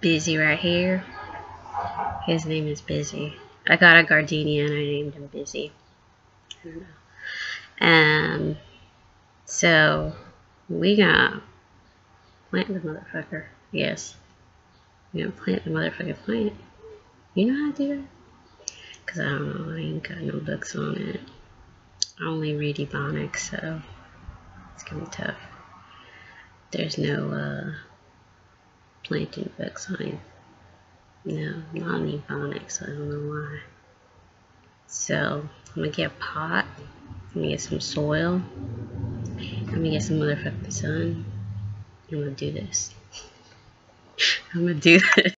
Busy right here. His name is Busy. I got a gardenia and I named him Busy. I don't know. Um, so we gonna plant the motherfucker. Yes. We gonna plant the motherfucking plant. You know how to do that? Cause I don't know, I ain't got no books on it. I only read Ebonics, so it's gonna be tough. There's no uh, planting books on it. No, not in Ebonics, I don't know why. So I'm gonna get a pot. I'm gonna get some soil. I'm gonna get some motherfucking sun. I'm gonna do this. I'm gonna do this.